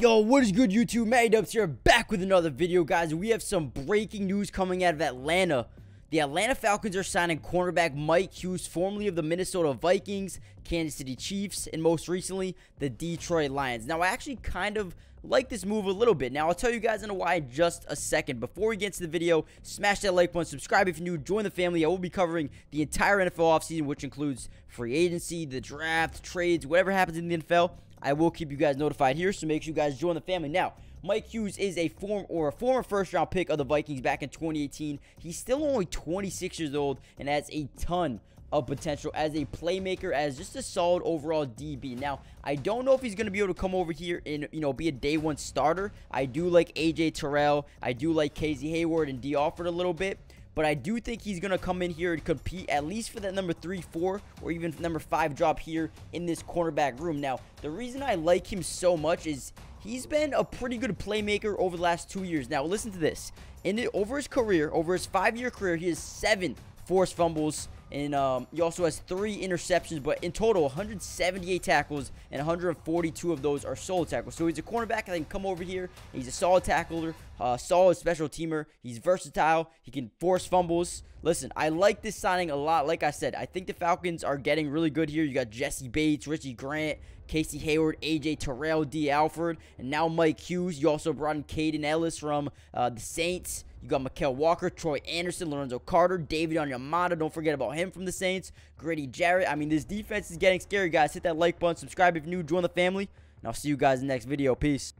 Yo, what is good YouTube? Matty Dubs here, back with another video, guys. We have some breaking news coming out of Atlanta. The Atlanta Falcons are signing cornerback Mike Hughes, formerly of the Minnesota Vikings, Kansas City Chiefs, and most recently, the Detroit Lions. Now, I actually kind of like this move a little bit. Now, I'll tell you guys in a why in just a second. Before we get into the video, smash that like button, subscribe if you're new, join the family. I will be covering the entire NFL offseason, which includes free agency, the draft, trades, whatever happens in the NFL. I will keep you guys notified here, so make sure you guys join the family. Now, Mike Hughes is a form or a former first round pick of the Vikings back in 2018. He's still only 26 years old and has a ton of potential as a playmaker, as just a solid overall DB. Now, I don't know if he's going to be able to come over here and, you know, be a day one starter. I do like AJ Terrell. I do like Casey Hayward and Dee Alford a little bit. But I do think he's going to come in here and compete at least for that number 3, 4, or even number 5 drop here in this cornerback room. Now, the reason I like him so much is he's been a pretty good playmaker over the last two years. Now, listen to this. In the, over his career, over his five-year career, he has seven forced fumbles, and um, he also has three interceptions, but in total, 178 tackles, and 142 of those are solo tackles. So he's a cornerback that can come over here. He's a solid tackler, uh, solid special teamer. He's versatile. He can force fumbles. Listen, I like this signing a lot. Like I said, I think the Falcons are getting really good here. You got Jessie Bates, Richie Grant, Casey Hayward, AJ Terrell, Dee Alford, and now Mike Hughes. You also brought in Kaden Elliss from uh, the Saints. You got Mykal Walker, Troy Anderson, Lorenzo Carter, David Onyemata. Don't forget about him from the Saints. Grady Jarrett. I mean, this defense is getting scary, guys. Hit that like button. Subscribe if you're new. Join the family. And I'll see you guys in the next video. Peace.